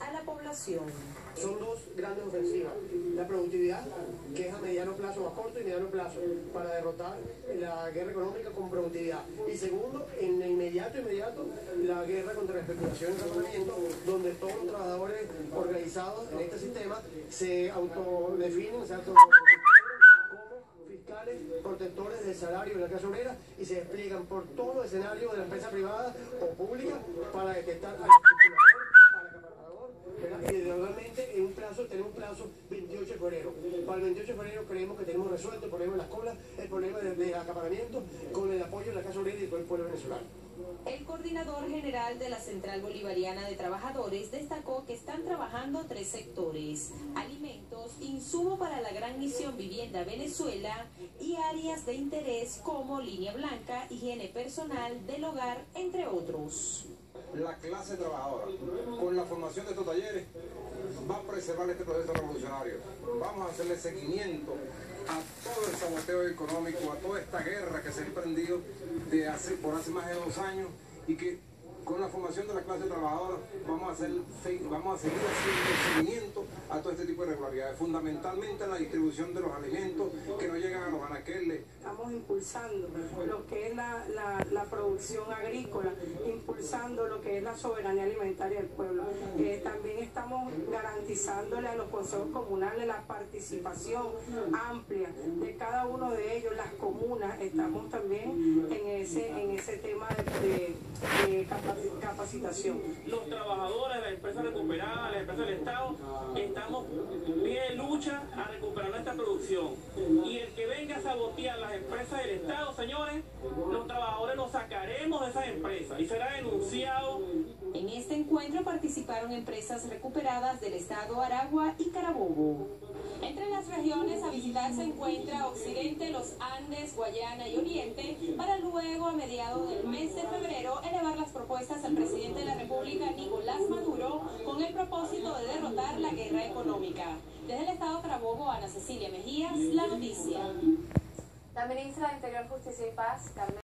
a la población. Son dos grandes ofensivas. La productividad, que es a mediano plazo, a corto y mediano plazo, para derrotar la guerra económica con productivididad. Y segundo, en inmediato, inmediato, la guerra contra la especulación y el razonamiento, donde todos los trabajadores organizados en este sistema se autodefinen, se auto protectores del salario de la clase obrera y se despliegan por todo el escenario de la empresa privada o pública para detectar plazo, tenemos plazo 28 de febrero. Para el 28 de febrero creemos que tenemos resuelto el problema de las colas, el problema de, de acaparamiento con el apoyo de la clase obrera y del pueblo venezolano. El coordinador general de la Central Bolivariana de Trabajadores destacó que están trabajando tres sectores, alimentos, insumo para la gran misión Vivienda Venezuela y áreas de interés como línea blanca, higiene personal del hogar, entre otros. La clase trabajadora, con la formación de estos talleres, va a preservar este proceso revolucionario. Vamos a hacerle seguimiento a todo el saboteo económico, a toda esta guerra que se ha emprendido de hace, por hace más de dos años y que con la formación de la clase trabajadora vamos a, hacer, vamos a seguir haciendo seguimiento a todo este tipo de irregularidades, fundamentalmente en la distribución de los alimentos que no llegan a los anaqueles. Estamos impulsando lo que es la, la, la producción agrícola, impulsando lo que es la soberanía alimentaria del pueblo. Eh, también estamos garantizándole a los consejos comunales la participación amplia de cada uno de ellos, las comunas, estamos también en ese, en ese tema de, de, de capacitación. Los trabajadores, las empresas recuperadas, las empresas del Estado, estamos bien en lucha a recuperar producción. Y el que venga a sabotear las empresas del Estado, señores, los trabajadores los sacaremos de esas empresas y será denunciado. En este encuentro participaron empresas recuperadas del Estado Aragua y Carabobo. Entre las regiones a visitar se encuentra Occidente, los Andes, Guayana y Oriente, para luego a mediados del mes de propuestas al presidente de la República, Nicolás Maduro, con el propósito de derrotar la guerra económica. Desde el Estado Carabobo, Ana Cecilia Mejías, La Noticia. La ministra de Interior, Justicia y Paz, Carmen